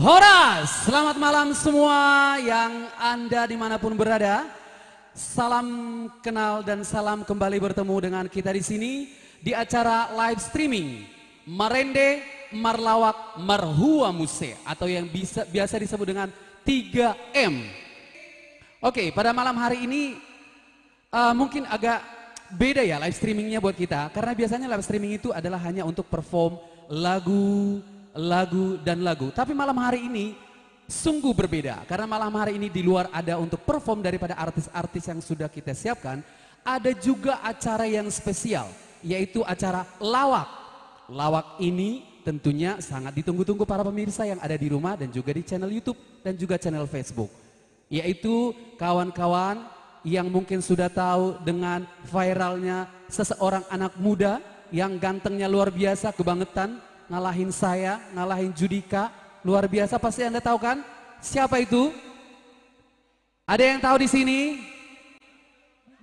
Horas, selamat malam semua yang Anda di mana pun berada. Salam kenal dan salam kembali bertemu dengan kita di sini di acara live streaming Marende Marlawak Marhua Muse atau yang bisa, biasa disebut dengan 3M. Oke, pada malam hari ini uh, mungkin agak beda ya live streamingnya buat kita karena biasanya live streaming itu adalah hanya untuk perform lagu lagu dan lagu. Tapi malam hari ini sungguh berbeda karena malam hari ini di luar ada untuk perform daripada artis-artis yang sudah kita siapkan, ada juga acara yang spesial yaitu acara lawak. Lawak ini tentunya sangat ditunggu-tunggu para pemirsa yang ada di rumah dan juga di channel YouTube dan juga channel Facebook. Yaitu kawan-kawan yang mungkin sudah tahu dengan viralnya seseorang anak muda yang gantengnya luar biasa kebangetan ngalahin saya, ngalahin Judika, luar biasa pasti Anda tahu kan? Siapa itu? Ada yang tahu di sini?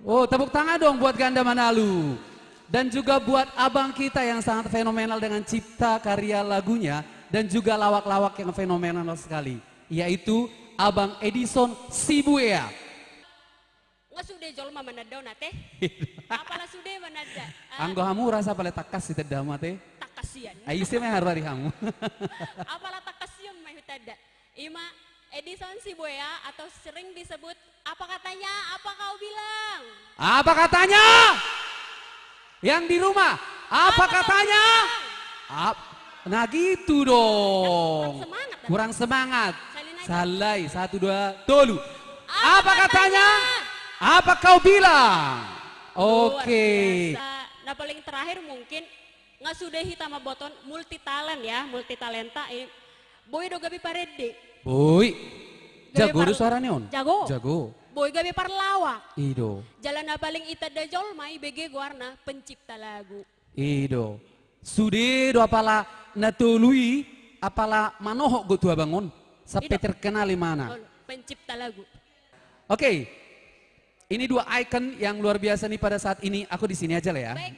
Oh, tepuk tangan dong buat Ganda Manalu. Dan juga buat abang kita yang sangat fenomenal dengan cipta karya lagunya dan juga lawak-lawak yang fenomenal sekali, yaitu Abang Edison Sibuya. Nga sudah jolma manadaw nate. Apalah sudah manada. Anggo hamu rasa pala takas si tedama teh. Takasian. Ayusin mah harwari hamu. Apalah takasian mah tada. Ima Edison Sibuya atau sering disebut apa katanya? Apa kau bilang? Apa katanya? Yang di rumah, apa, Apa katanya? Ap, nah gitu dong. Kurang semangat, Kurang. Salai, satu dua, tolu. Apa Apa, katanya? Apa kau bilang? Oke. biasa. Nah paling terakhir mungkin nggak sudah hitam boton multi talent ya, multi talenta. Eh, boy do gabi parede. Boy. Jago par- do suaranya on? Jago. Jago. Boy gabi parlawak. Ido. Jalan paling ita dajol mai BG guarna pencipta lagu. Ido. Sude do apala natului apala manohok go tua bangun. Sampai Ido. terkenal di mana. Pencipta lagu. Oke, ini dua icon yang luar biasa nih pada saat ini. Aku di sini aja lah ya. Baik,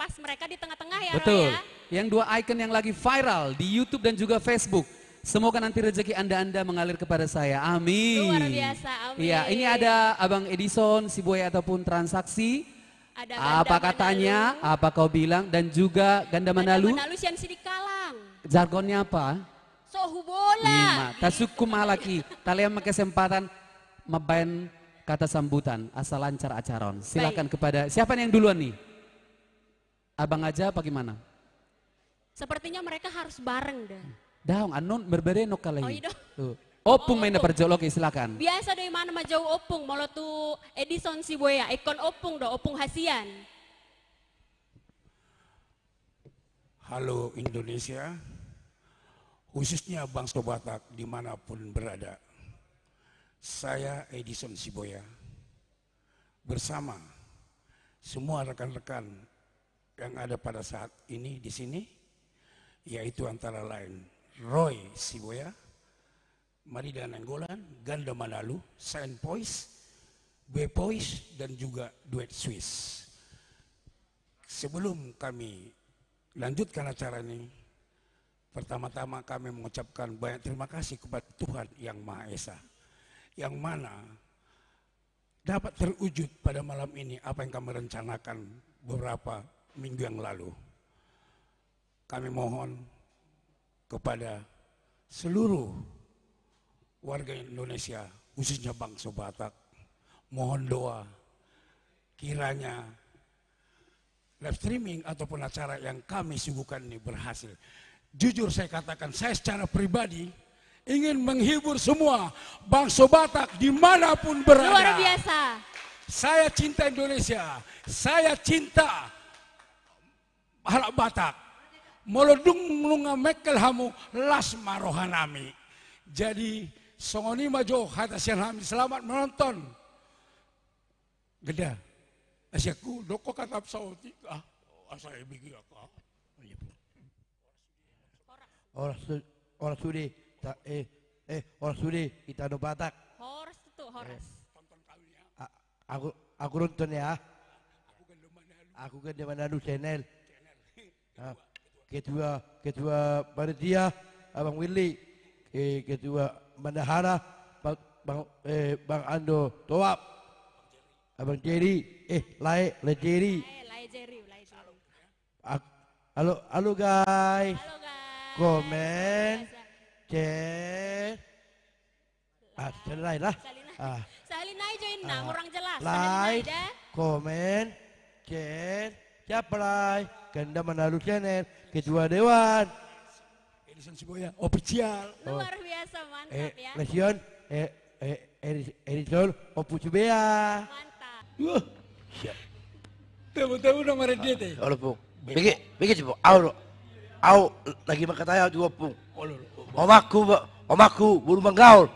pas mereka di tengah-tengah ya Betul. Roy ya. Yang dua icon yang lagi viral di YouTube dan juga Facebook. Semoga nanti rezeki anda-anda mengalir kepada saya. Amin. Luar biasa, amin. Iya, ini ada Abang Edison, si Boy ataupun transaksi. Ada Ganda Apa katanya? Apa kau bilang? Dan juga Ganda Manalu. Manalu sian sidikalang. Jargonnya apa? Sohu bola. Lima. Tasukum malaki. Kalian kesempatan mabain kata sambutan asal lancar acaron. Silakan kepada siapa yang duluan nih? Abang aja apa gimana? Sepertinya mereka harus bareng deh. Daong anon berbereno kali. Oh, iya. Opung Oh, main perjol oke silakan. Biasa dari mana mah jauh opung, malah tuh Edison si boya, ikon opung do, opung hasian. Halo Indonesia, khususnya bangsa Batak di mana pun berada. Saya Edison Siboya bersama semua rekan-rekan yang ada pada saat ini di sini, yaitu antara lain Roy Siboya, Marida Nanggolan, Ganda Manalu, Saint Poise, B Poise, dan juga Duet Swiss. Sebelum kami lanjutkan acara ini, pertama-tama kami mengucapkan banyak terima kasih kepada Tuhan Yang Maha Esa, yang mana dapat terwujud pada malam ini apa yang kami rencanakan beberapa minggu yang lalu. Kami mohon kepada seluruh warga Indonesia, khususnya bangsa Batak, mohon doa kiranya live streaming ataupun acara yang kami suguhkan ini berhasil. Jujur saya katakan, saya secara pribadi ingin menghibur semua bangsa Batak di mana pun berada. Luar biasa. Saya cinta Indonesia, saya cinta halak Batak. Molodung nunga mekel hamu las marohanami. Jadi songoni majo hata kami selamat menonton. Geda. Asyaku doko katap sauti ah asai bigi aku. Orang su orang sudi ta, eh eh orang sudi kita do Batak. Horas itu, horas. A- aku aku nonton ya. Aku kan di Manado channel. Ah, ketua ketua panitia Abang Willy eh, ketua bendahara Bang, Bang, eh, Bang Ando Toap, Abang Jerry, eh Lai, Jerry. Lai Jerry, lai Jerry. Ak- Halo, halo guys. Halo guys. Komen, share. Ah, selesai lah. Ah, Salina aja ini, nah, kurang jelas. like, komen, share, subscribe, Ganda Menaruh Channel, Ketua Dewan, Edison Siboya official. Luar biasa, mantap eh, ya. Lesion, eh, eh, Erison, Opu Cubea. Mantap. Wah, siap. Tahu-tahu nama dia teh. Halo Pung, bagi sih Pung, au, au lagi makan tayo dua Pung. Olo, Omaku, omaku, bulu manggaul.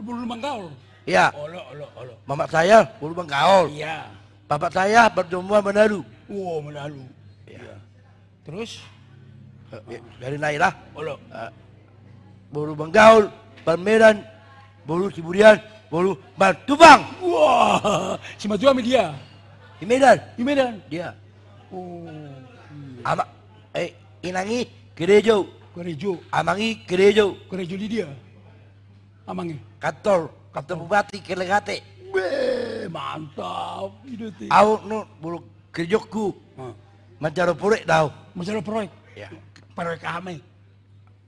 bulu manggaul. Iya, Olo, olo, olo. mama saya bulu manggaul. Iya. Bapak saya berjumpa menalu. Wow, menalu. Iya. Terus, Eh, Dari Naila, olo. bulu manggaul, Palmeran, bulu Ciburian, bulu Batubang. Wah, si Maju sama dia. Di Medan, Di Medan. dia. Oh, Ama, eh, inangi gerejo, Korejo, amangi gerejo, Korejo di dia. Amangnya. kantor, kantor bupati kelegate. Be, mantap. Au nu bulu gerejoku, Ah, mencari purek tau. Masalah proyek. Ya. Proyek kami.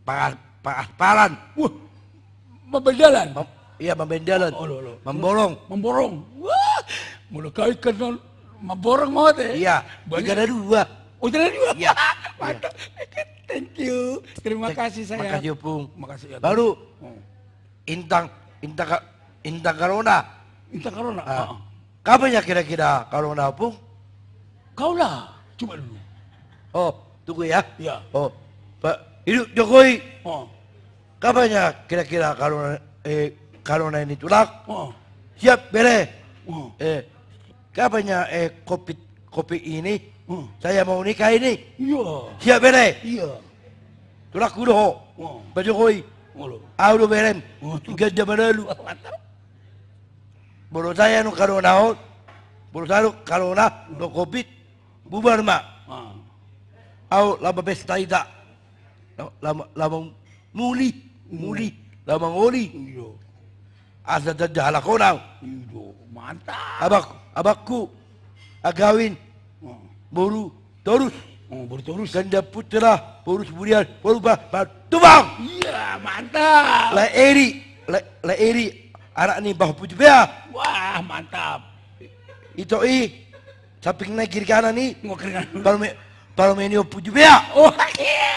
Pangas, pangaspalan, Wah, berjalan. mem, iya membendalan, Oh, lo, lo. memborong. Memborong. Wah, mulai kenal memborong mau teh. Iya, Banyak. ada dua. Oh, jalan dua. Iya. Mantap. Thank you. Terima kasih saya. Makasih Pung. Makasih ya. Baru Oh. Intang, Intang, Intang Karona. Corona. Ah. Ah. Kapan ya kira-kira Karona Pung? Kau lah. Coba dulu. Oh, tunggu ya. Iya. Oh, Pak Hidup Jokowi. Oh. Kapan ya kira-kira Karona eh Karona ini tulak? Oh. Siap bere. Oh. Eh, kapan ya eh kopi kopi ini? Oh. Saya mau nikah ini. Iya. Siap bere. Iya. Tulak kudo. Oh. Pak Jokowi. Oh, lo. Audo berem. Oh. Jam lalu. Mantap. Bolo saya nu karona hot. Bolo saya nu karona do covid bubar mak. Ah. Au lama pesta ita. Lama lama muli muli lama ngoli. Iya. Asa dadah lakonaw. Iya. Mantap. Abak abakku agawin Oh. boru torus Oh, berterus. ganda putra borus burian boru ba batubang. Iya, mantap. La eri la, la eri anak ni bah pujbea. Wah, mantap. Ito i samping na kiri kanan ni Mau keringan. Palme Palmenio pujbea. Oh, iya.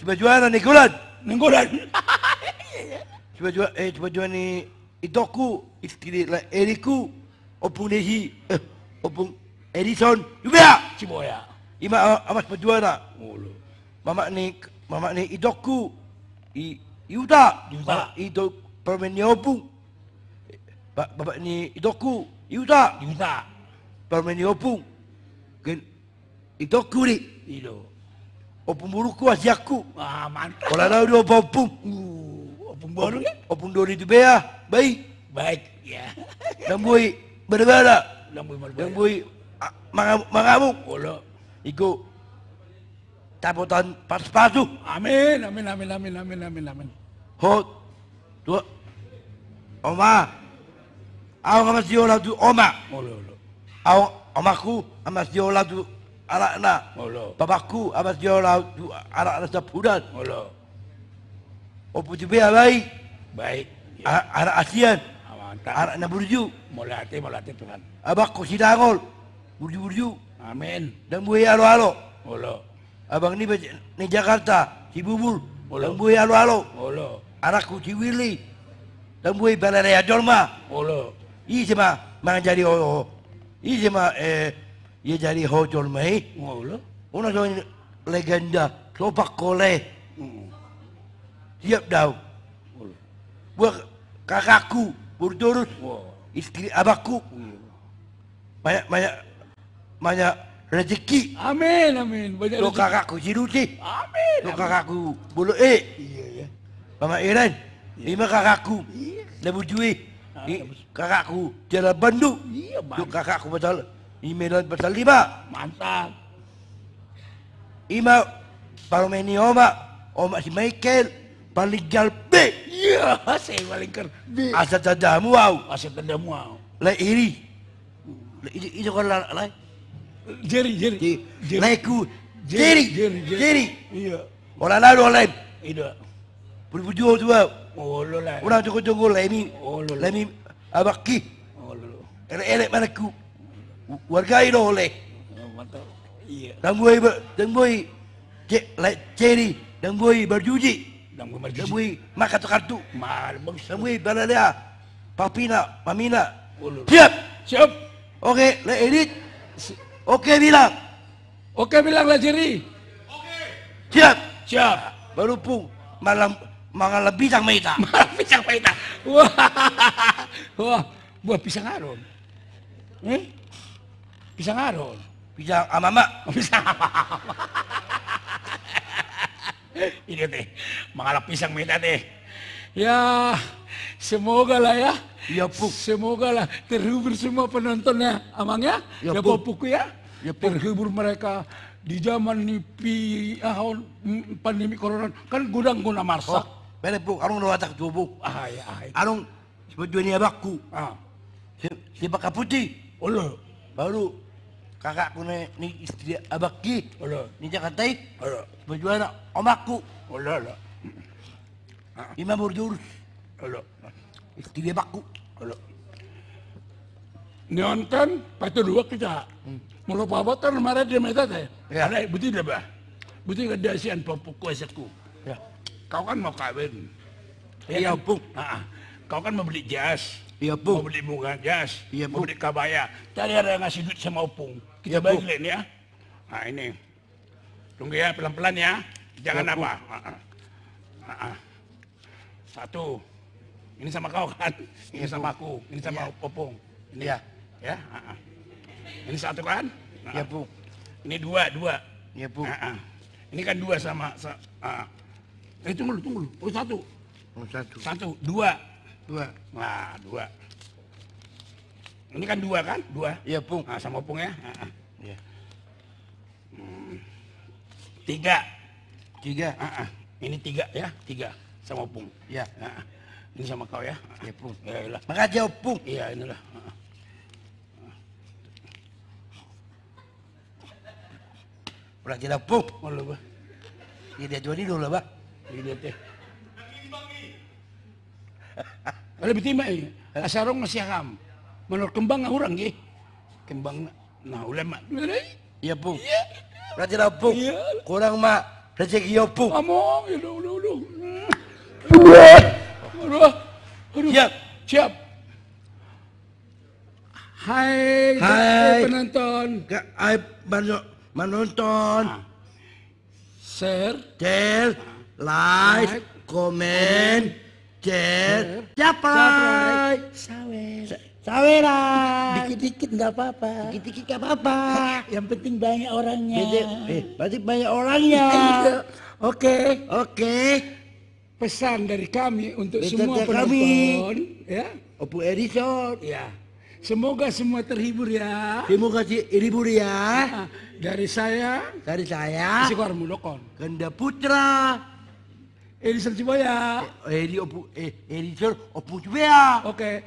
Coba jualan ni kulan. Nenggolan. Coba jual eh coba jual ni itoku istri la eriku opung dehi eh opung Edison juga. Ciboya. Ima a- amas pejuara. Oh, lo. Mama ni mama ni idoku i Yuda. Yuda. Itu Palmenio opung. Ba- Bapak ni idoku Yuda. Juta. Palmenio opung. Gen idoku ni Itu. opung buruku asiaku. Wah, mantap. Kalau ada dua opung. Uh, opung baru ya? Opung dori tu bea. Baik. Baik. Ya. Dan boy ah, mangamuk mangamuk. Oh, lo. Iku tapotan pas-pasu. Amin, amin, amin, amin, amin, amin, amin. Hot. Tua. Oma. Aku ngamas diola tu oma. Oh, lo, Aku amas diola tu anak-anak. Oh, lo. Bapakku amas diola tu anak-anak sebulan. Oh, lo. Opo baik. Baik. Anak ASEAN. Mantap. Anak na burju. Mau latih, mau latih Tuhan. Abakku sidangol. Burju-burju. Amin. Dan buaya alo-alo. Oh, lo. Abang ni ni Jakarta, si Bubur. Olo. Dan buaya alo-alo. Oh, lo. Anakku si Willy. Dan buaya Jolma. Oh, lo. Ii sema mga jadi ho ho. Ii sema eh ia jadi ho Jolma eh. Oh, lo. Una so legenda Sopak Kole. Oh, lo. Buat kakakku berturut Wow. istri abakku Iya. banyak banyak banyak rezeki. Amin, amin. Banyak Lo kakakku si Ruti. Amin. Lo kakakku bulu eh. Iya, ya. Mama Iren, lima kakakku. Iya. Lebu Jui, Ah, Lebu- kakakku jalan Bandung. Iya, Bang. kakakku pasal Imelan pasal lima. Mantap. Ima Paromeni Oma, Oma si Michael, paling galbe. Iya, saya paling ker. Asa tadamu wow. Asyik tanda mau. La iri. Itu itu kan la la. Jerry, Jerry. Di la ku. Jeri. Jerry, Jeri. Iya. Orang lalu orang. Ida. Berbujuh tu wow. Oh, lo lah. Orang tu tunggu la ini. Oh, lo. Oleh. Dan boy dan la Jeri. Dan boy berjuji. Dan gue makan kartu. Dan boy balada. Papina, mamina. Siap. Siap. Okey, la edit. Okey bilang. Oke bilanglah Jerry. Siap. Siap. Baru pun malam malam lebih sang meita. Malah pisang pahita. Wah. Wah, buah pisang aron. Eh? Pisang aron. Pisang amama. Pisang Ini teh, mengalap pisang minta teh. Ya, semoga lah ya. Ya, Puk. Semoga lah terhibur semua penontonnya, amangnya. Ya, Ya, Puk. Puk ya. Ya, Puk. terhibur mereka di zaman ini pi ahon pandemi corona kan gudang guna Oh, pun arung lo atak tubuh. Ah ya, ah, itu. Arung sebaju ni abakku. ah. Si, si baka putih. Olo, Baru kakakku ni, ni istri abaki. olo, Ni jakatai. olo, Sebaju anak omakku. olo, olo, Imam burjur. olo, Istri olo. Neon kan, patu dua kita. Mulu pabot kan marah dia meta teh. Ya. Ada buti dah bah. Buti kan dia sian papuk kuasaku. Ya. Kau kan mau kawin. Iya, kan? Pung. Ah, ah. Kau kan mau beli jas. Iya, Mau Pung. beli bunga jas. Iya, Mau Pung. beli kabaya. Tadi ada yang ngasih duit sama Opung. Kita Iya, bagi Pung. Len, ya. Nah ini. Tunggu ya pelan-pelan ya. Jangan Iya, Pung. apa. Ah, ah. Ah, ah. Satu. Ini sama kau kan. Ini Iya, sama aku. Ini sama Opung. Ini Iya. Ya. ah, ah. Ini satu kan. Ah, Ya, ah. Pung. Ini dua, dua. Ya, Pung. Ah, ah. Ini kan dua sama. Sa, ah. Eh tunggu dulu, tunggu dulu. Oh satu. Oh, satu. Satu, dua. Dua. Nah, dua. Ini kan dua kan? Dua. Ya, Pung. Nah, sama opung ya. Ah, ah. Ya. Tiga. Tiga. Ah, ah. Ini tiga ya, tiga sama opung. Ya. Ah, ah. Ini sama kau ya. Ah, Ya, Pung. Ya, iyalah. Makasih, Pung. Iya, inilah. Ah, ah. Udah tidak, Pung. Oh, lu, bah. Ini dia jual dulu lah, Pak. Ada betima eh. Asarong masih ham. Menurut kembang orang ge. Kembang nah ulama. Iya, Pung. Udah tidak, Pung. Iya. Kurang mak rezeki ya, Pung. Among, ya udah. Aduh, aduh. Siap. Siap. Hai, Hai. penonton. Gak, ay, mano- menonton, Ah. Share, share, like, komen, share, capai. Sawer. Saweran. Dikit-dikit nggak apa-apa. Dikit-dikit gak apa-apa. Yang penting banyak orangnya. Eh, berarti banyak orangnya. Iya. Oke. Oke. Pesan dari kami untuk Pesan semua penonton, ya. Oppo Edison. Ya. Semoga semua terhibur ya. Terima kasih Ibu ya. Ah, Dari saya, Dari saya, Sikor Mulokon. Ganda Putra. Edison Ciboya. Edi Oppo, eh, Edison Oppo Jubea. Oke,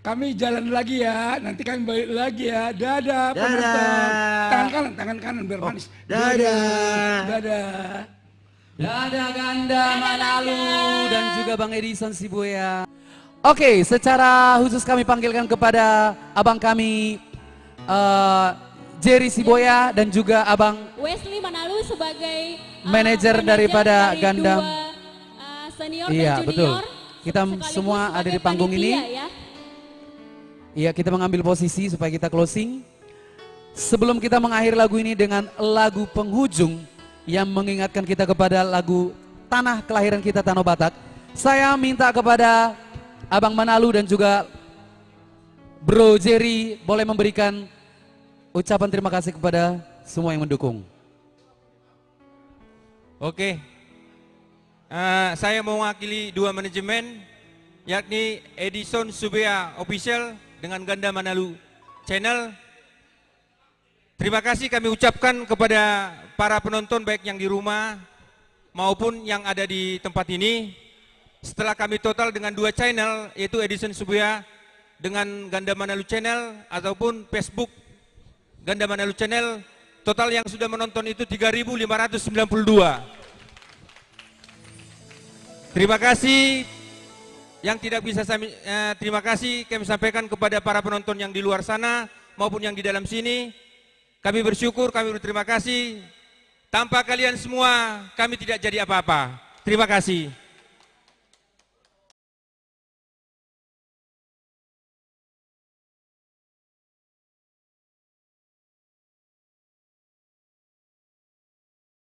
kami jalan lagi ya. Nanti kami balik lagi ya. Dadah, Dadah. penonton. Tangan kanan, tangan kanan biar manis. dadah. Dadah. Dadah Ganda Manalu dan juga Bang Edison Sibuya. Oke, secara khusus kami panggilkan kepada abang kami eh, Jerry Siboya dan juga abang Wesley Manalu sebagai uh, Manajer daripada dari Gundam. dua, uh, senior Iya, dan betul. junior. Kita sekaligus semua ada di panggung ini. ya. Iya, kita mengambil posisi supaya kita closing. Sebelum kita mengakhiri lagu ini dengan lagu penghujung yang mengingatkan kita kepada lagu tanah kelahiran kita Tanah Batak, saya minta kepada Abang Manalu dan juga Bro Jerry boleh memberikan ucapan terima kasih kepada semua yang mendukung. Oke. Eh, saya mewakili dua manajemen yakni Edison Subea Official dengan Ganda Manalu Channel. Terima kasih kami ucapkan kepada para penonton baik yang di rumah maupun yang ada di tempat ini. Setelah kami total dengan dua channel, yaitu Edison Subuya dengan Ganda Manalu Channel ataupun Facebook Ganda Manalu Channel, total yang sudah menonton itu 3.592. Terima kasih yang tidak bisa saya eh, terima kasih kami sampaikan kepada para penonton yang di luar sana maupun yang di dalam sini. Kami bersyukur, kami berterima kasih. Tanpa kalian semua, kami tidak jadi apa-apa. Terima kasih.